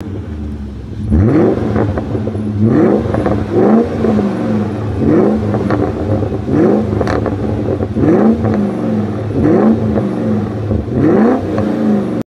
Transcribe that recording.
うん。